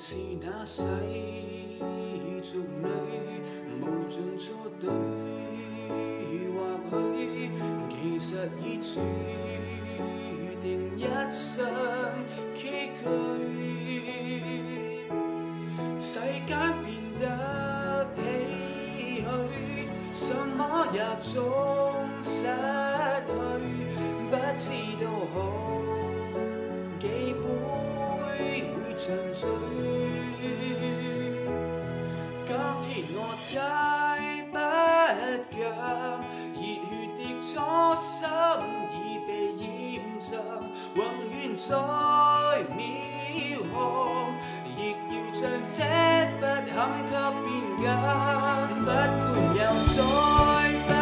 是那世俗里无尽错对，或许其实已注定一生崎岖，世间变得唏嘘，什么也终生。再不强，热血的初心已被染脏，往远再渺茫，亦要像这不堪给变更，不管又再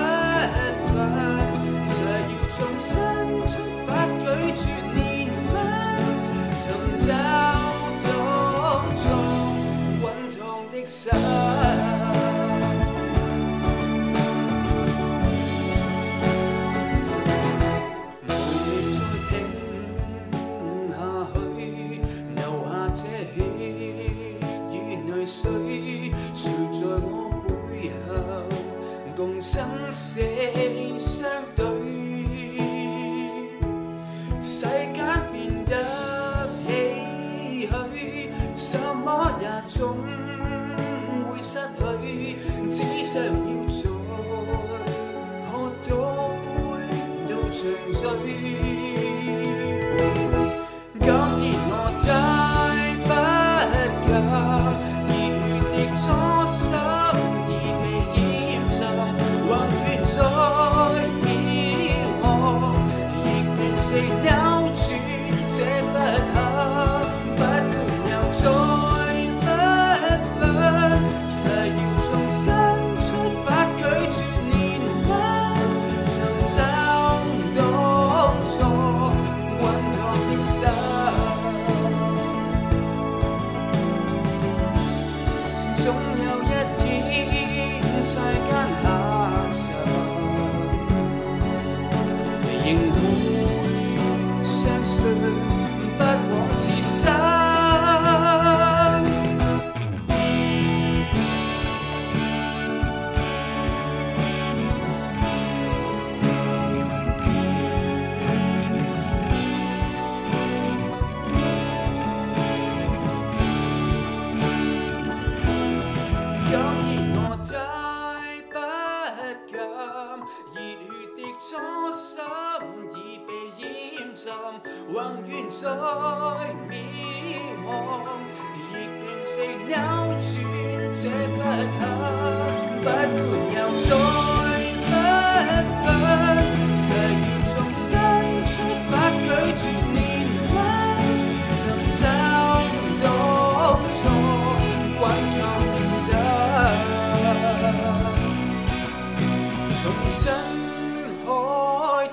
不忿，誓要重新出发，举决念，寻找当初滚烫的心。死相对，世间变得唏嘘，什么也总会失去，只想要再喝多杯到长醉。今天我再不饮，热血的初心。谁扭转这不堪？不回头，再不挽。誓要重新出发，拒绝念念，寻找到初滚烫的手。总有一天，世间下上。热血的初心已被染浸，宏愿再渺茫。亦平息扭转这不幸，不管又再不分，誓要重新出发，拒绝年轮，寻找当初。新开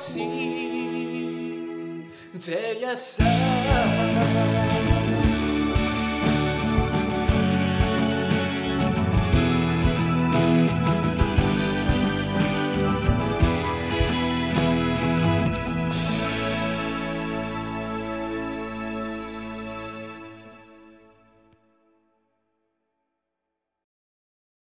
始，这一生。